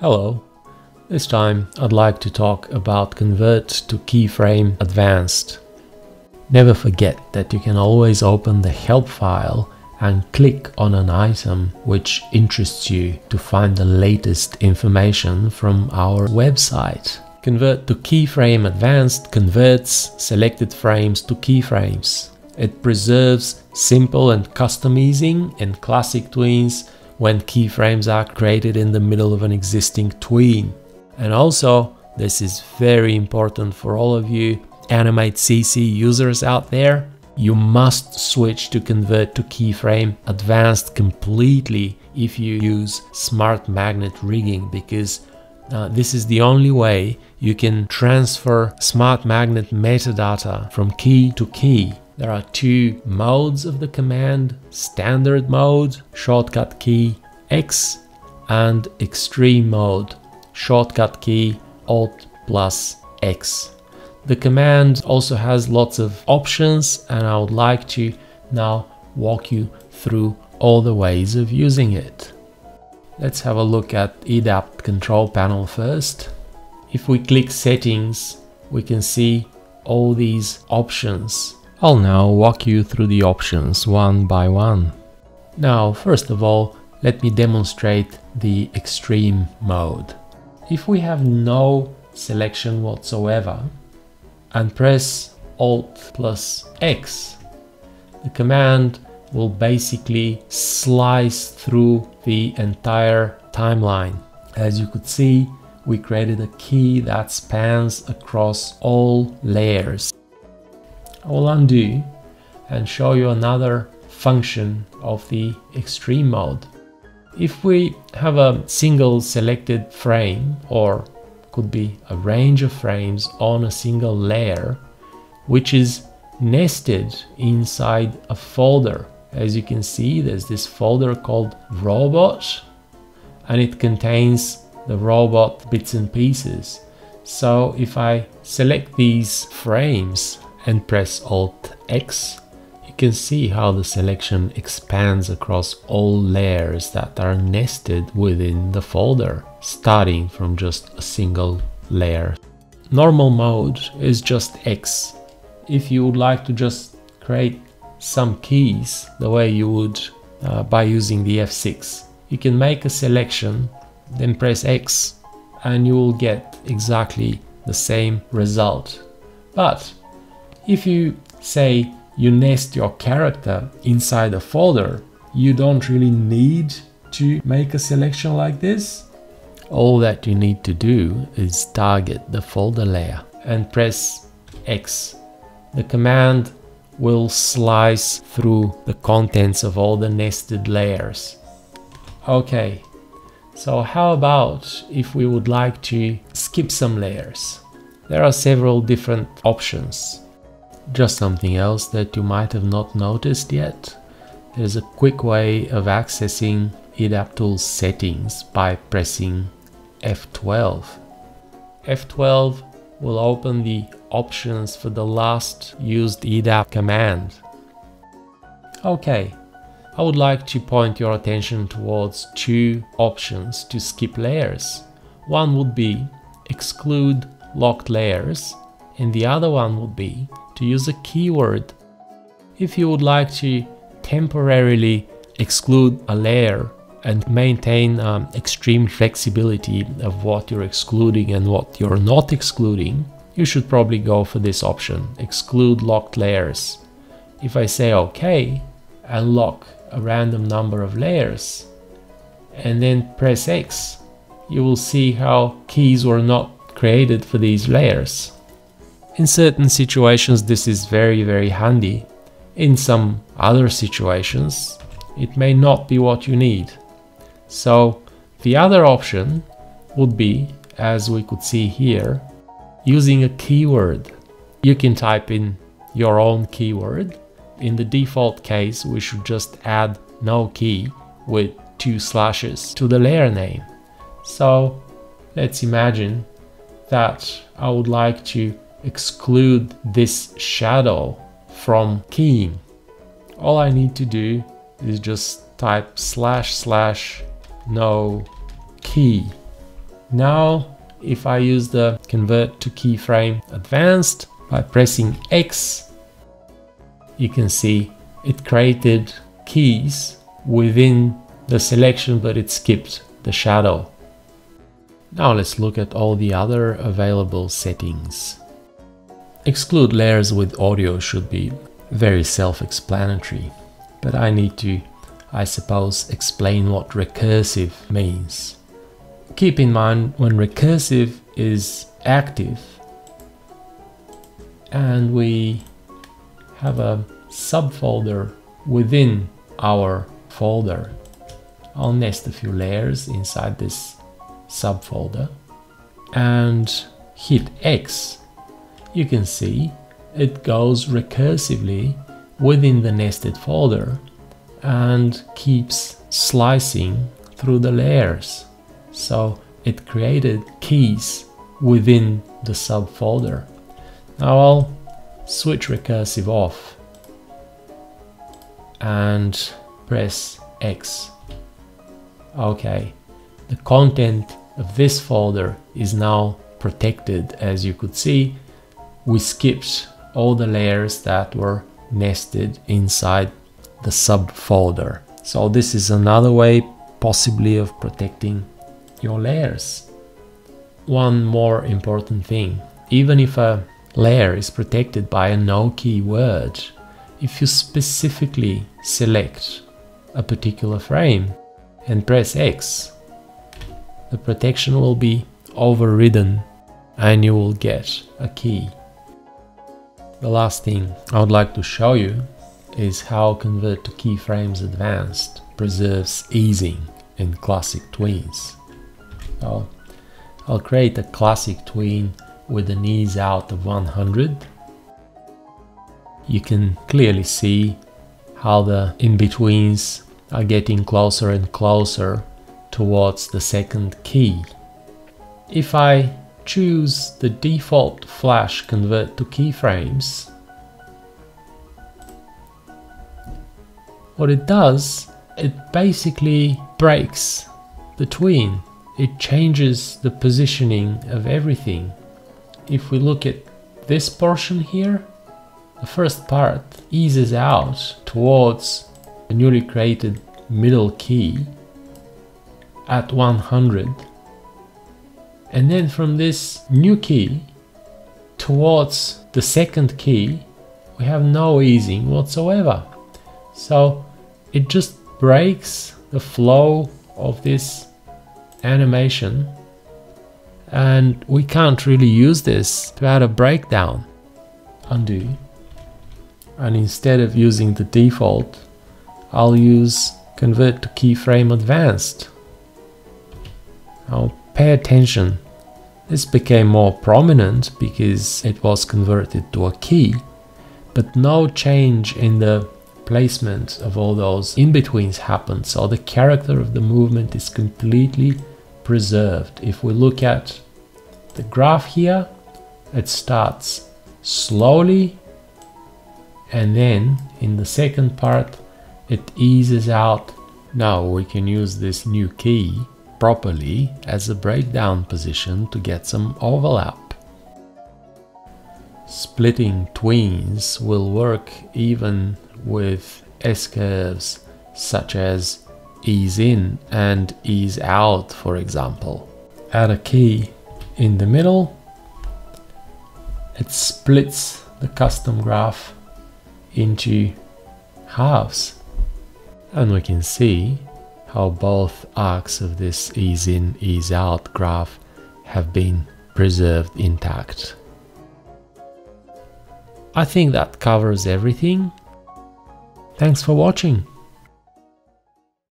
Hello. This time I'd like to talk about Convert to Keyframe Advanced. Never forget that you can always open the help file and click on an item which interests you to find the latest information from our website. Convert to Keyframe Advanced converts selected frames to keyframes. It preserves simple and custom easing and classic tweens when keyframes are created in the middle of an existing tween. And also, this is very important for all of you Animate CC users out there. You must switch to convert to keyframe advanced completely if you use smart magnet rigging because uh, this is the only way you can transfer smart magnet metadata from key to key there are two modes of the command, standard mode, shortcut key X and extreme mode, shortcut key Alt plus X. The command also has lots of options and I would like to now walk you through all the ways of using it. Let's have a look at EDAPT control panel first. If we click settings, we can see all these options I'll now walk you through the options one by one. Now, first of all, let me demonstrate the extreme mode. If we have no selection whatsoever and press Alt plus X, the command will basically slice through the entire timeline. As you could see, we created a key that spans across all layers. Will undo and show you another function of the extreme mode. If we have a single selected frame or could be a range of frames on a single layer which is nested inside a folder. As you can see there's this folder called robot and it contains the robot bits and pieces. So if I select these frames and press Alt X, you can see how the selection expands across all layers that are nested within the folder, starting from just a single layer. Normal mode is just X. If you would like to just create some keys the way you would uh, by using the F6, you can make a selection, then press X and you will get exactly the same result. But if you say you nest your character inside a folder, you don't really need to make a selection like this. All that you need to do is target the folder layer and press X. The command will slice through the contents of all the nested layers. Okay, so how about if we would like to skip some layers? There are several different options. Just something else that you might have not noticed yet. There's a quick way of accessing EDAPTool settings by pressing F12. F12 will open the options for the last used EDAP command. Okay, I would like to point your attention towards two options to skip layers. One would be exclude locked layers and the other one would be to use a keyword. If you would like to temporarily exclude a layer and maintain um, extreme flexibility of what you're excluding and what you're not excluding, you should probably go for this option, exclude locked layers. If I say OK and lock a random number of layers and then press X, you will see how keys were not created for these layers. In certain situations this is very very handy. In some other situations it may not be what you need. So the other option would be, as we could see here, using a keyword. You can type in your own keyword. In the default case we should just add no key with two slashes to the layer name. So let's imagine that I would like to exclude this shadow from keying. All I need to do is just type slash slash no key Now, if I use the convert to keyframe advanced by pressing X, you can see it created keys within the selection, but it skipped the shadow. Now let's look at all the other available settings. Exclude layers with audio should be very self-explanatory, but I need to, I suppose, explain what recursive means. Keep in mind when recursive is active and we have a subfolder within our folder. I'll nest a few layers inside this subfolder and hit X. You can see it goes recursively within the nested folder and keeps slicing through the layers. So it created keys within the subfolder. Now I'll switch recursive off and press X. Okay, the content of this folder is now protected as you could see. We skipped all the layers that were nested inside the subfolder. So this is another way possibly of protecting your layers. One more important thing, even if a layer is protected by a no keyword, if you specifically select a particular frame and press X, the protection will be overridden and you will get a key. The last thing I would like to show you is how Convert to Keyframes Advanced preserves easing in classic tweens. So I'll create a classic tween with an ease out of 100. You can clearly see how the in-betweens are getting closer and closer towards the second key. If I choose the default flash convert to keyframes, what it does, it basically breaks the tween. It changes the positioning of everything. If we look at this portion here, the first part eases out towards the newly created middle key at 100 and then from this new key towards the second key, we have no easing whatsoever. So it just breaks the flow of this animation and we can't really use this to add a breakdown. Undo. And instead of using the default, I'll use convert to keyframe advanced. Now pay attention this became more prominent because it was converted to a key, but no change in the placement of all those in-betweens happened, so the character of the movement is completely preserved. If we look at the graph here, it starts slowly and then in the second part it eases out. Now we can use this new key properly as a breakdown position to get some overlap. Splitting tweens will work even with S-curves such as ease in and ease out for example. Add a key in the middle, it splits the custom graph into halves and we can see how both arcs of this ease in, ease out graph have been preserved intact. I think that covers everything. Thanks for watching.